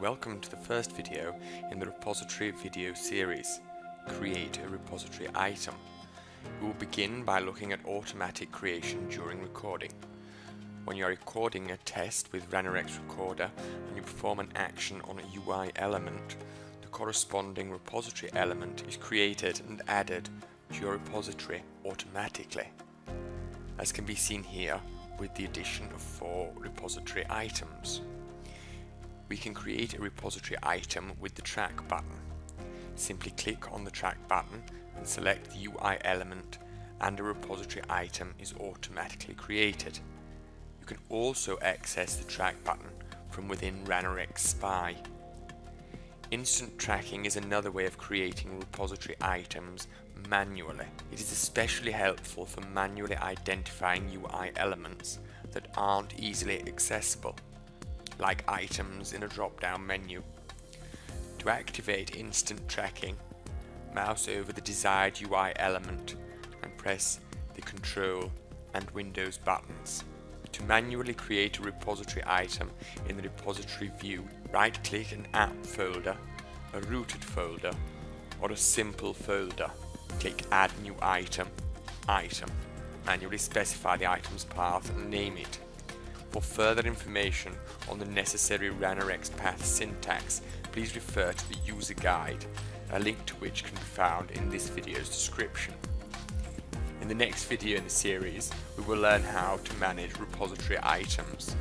Welcome to the first video in the repository video series, Create a Repository Item. We will begin by looking at automatic creation during recording. When you are recording a test with Ranorex Recorder and you perform an action on a UI element, the corresponding repository element is created and added to your repository automatically. As can be seen here with the addition of four repository items we can create a repository item with the track button. Simply click on the track button and select the UI element and a repository item is automatically created. You can also access the track button from within Ranorex Spy. Instant tracking is another way of creating repository items manually. It is especially helpful for manually identifying UI elements that aren't easily accessible like items in a drop-down menu. To activate instant tracking, mouse over the desired UI element and press the Control and Windows buttons. To manually create a repository item in the repository view, right-click an app folder, a rooted folder, or a simple folder. Click Add New Item, Item. Manually specify the item's path and name it. For further information on the necessary Ranorex path syntax, please refer to the user guide, a link to which can be found in this video's description. In the next video in the series, we will learn how to manage repository items.